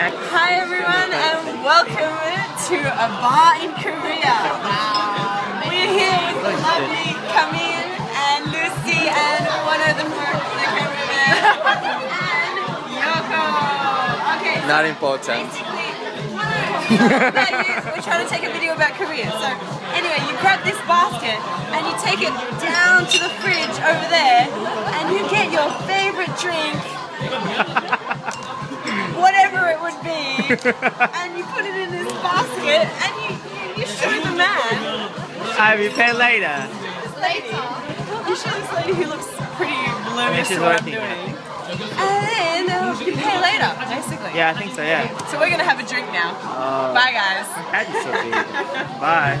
Hi everyone and welcome to a bar in Korea. We're here with the lovely Camille and Lucy and one of the cameraman and Yoko. Okay. so Not important. Basically, we're trying to take a video about Korea. So anyway, you grab this basket and you take it down to the fridge over there and you get your favorite and you put it in this basket, and you, you, you show the man, I will pay later. later, you show this lady who looks pretty oblivious she's to what I'm doing. And then uh, you pay later, basically. Yeah, I think so, yeah. So we're gonna have a drink now. Oh. Bye, guys. That is so. Bye.